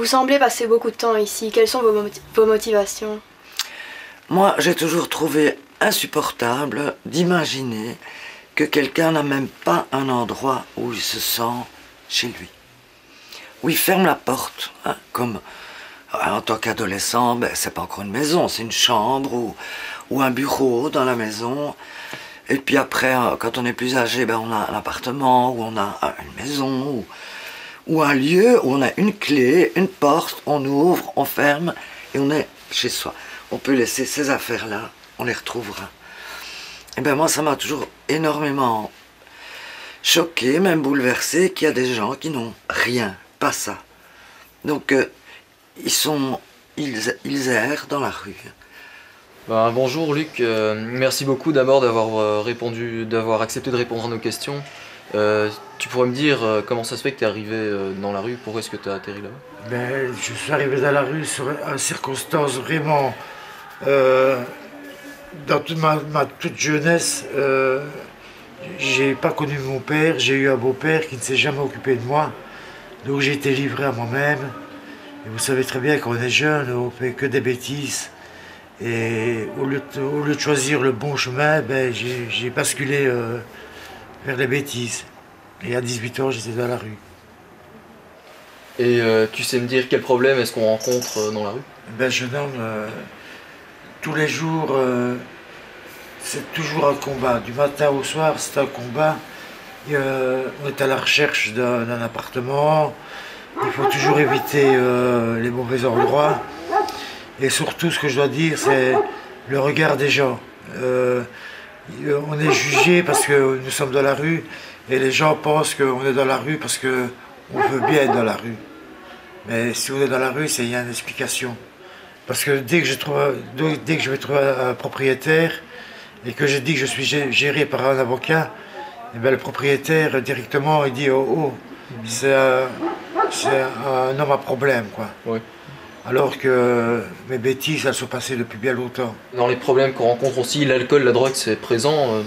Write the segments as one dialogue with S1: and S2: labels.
S1: Vous semblez passer beaucoup de temps ici. Quelles sont vos, motivations?
S2: Moi, j'ai toujours trouvé insupportable d'imaginer que quelqu'un n'a même pas un endroit où il se sent chez lui. Où il ferme la porte, hein, comme en tant qu'adolescent, ben, c'est pas encore une maison, c'est une chambre ou, ou, un bureau dans la maison. Et puis après, euh, quand on est plus âgé, ben, on a un appartement ou on a une maison ou un lieu où on a une clé, une porte, on ouvre, on ferme et on est chez soi. On peut laisser ces affaires-là, on les retrouvera. Et ben moi, ça m'a toujours énormément choqué, même bouleversé, qu'il y a des gens qui n'ont rien, pas ça. Donc, euh, ils sont, ils, ils errent dans la rue.
S3: Ben, bonjour Luc, euh, merci beaucoup d'abord d'avoir euh, répondu, d'avoir accepté de répondre à nos questions. Euh, tu pourrais me dire comment ça se fait que tu es arrivé dans la rue? Pourquoi est-ce que tu as atterri là
S4: ben, Je suis arrivé dans la rue sur une circonstance vraiment. dans toute ma, ma toute jeunesse, j'ai pas connu mon père, j'ai eu un beau-père qui ne s'est jamais occupé de moi. Donc j'ai été livré à moi-même. Et vous savez très bien qu'on est jeune, on fait que des bêtises. Et au lieu de, choisir le bon chemin, ben, j'ai basculé euh, vers les bêtises. Et à 18 ans, j'étais dans la rue.
S3: Et euh, tu sais me dire quel problème est-ce qu'on rencontre euh, dans la rue?
S4: Ben jeune homme, tous les jours, c'est toujours un combat. Du matin au soir, c'est un combat. on est à la recherche d'un appartement, il faut toujours éviter euh, les mauvais endroits. Et surtout, ce que je dois dire, c'est le regard des gens. Euh, on est jugé parce que nous sommes dans la rue et les gens pensent qu'on est dans la rue parce qu'on veut bien être dans la rue. Mais si on est dans la rue, il y a une explication. Parce que dès que je, trouve, dès que je vais trouver un propriétaire et que je dis que je suis géré par un avocat, eh bien le propriétaire directement il dit oh, oh c'est c'est un homme à problème, quoi. Alors que mes bêtises, elles sont passées depuis bien longtemps.
S3: Dans les problèmes qu'on rencontre aussi, l'alcool, la drogue, c'est présent euh,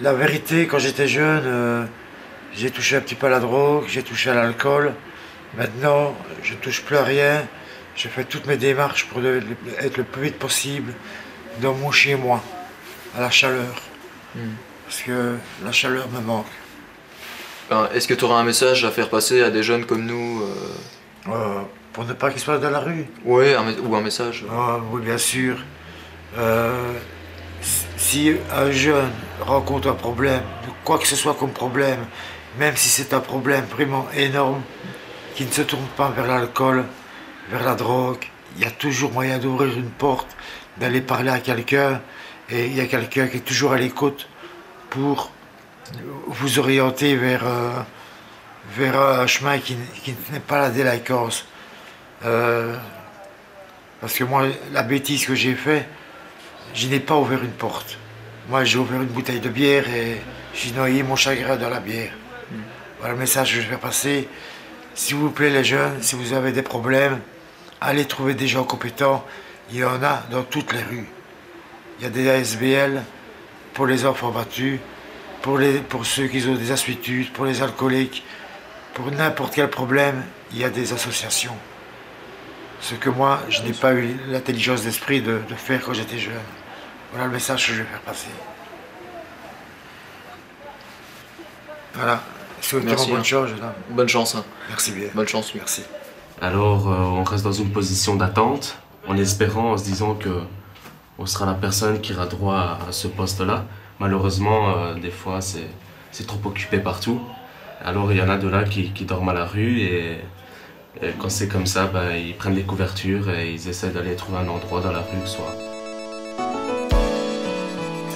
S4: La vérité, quand j'étais jeune, euh, j'ai touché un petit peu à la drogue, j'ai touché à l'alcool. Maintenant, je ne touche plus à rien. Je fais toutes mes démarches pour être le plus vite possible dans mon chez moi, à la chaleur. Hmm. Parce que la chaleur me manque.
S3: Est-ce que tu auras un message à faire passer à des jeunes comme nous
S4: euh, Pour ne pas qu'ils soient dans la rue
S3: Oui, ou un message.
S4: Ah, oui, bien sûr. Euh, si un jeune rencontre un problème, quoi que ce soit comme problème, même si c'est un problème vraiment énorme, qui ne se tourne pas vers l'alcool, vers la drogue, il y a toujours moyen d'ouvrir une porte, d'aller parler à quelqu'un, et il y a quelqu'un qui est toujours à l'écoute pour vous orienter vers, euh, vers un chemin qui, n'est pas la délinquance. Euh, parce que moi, la bêtise que j'ai fait, je n'ai pas ouvert une porte. Moi, j'ai ouvert une bouteille de bière et j'ai noyé mon chagrin dans la bière. Voilà le message que je vais passer. S'il vous plaît, les jeunes, si vous avez des problèmes, allez trouver des gens compétents. Il y en a dans toutes les rues. Il y a des ASBL pour les enfants battus pour, pour ceux qui ont des aspitudes, pour les alcooliques, pour n'importe quel problème, il y a des associations. Ce que moi, je n'ai pas eu l'intelligence d'esprit de, faire quand j'étais jeune. Voilà le message que je vais faire passer. Voilà. Merci, bonne hein. chance,
S3: Bonne chance. Hein.
S4: Merci bien.
S3: Bonne chance.
S4: Merci.
S5: Alors, euh, on reste dans une position d'attente, en espérant, en se disant que on sera la personne qui aura droit à ce poste-là malheureusement, euh, des fois, c'est trop occupé partout. Alors, il y en a de là qui, dorment à la rue et, quand c'est comme ça, ben, ils prennent des couvertures et ils essaient d'aller trouver un endroit dans la rue soit.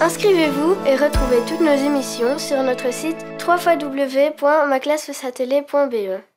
S1: Inscrivez-vous et retrouvez toutes nos émissions sur notre site www.maclassesatellé.be.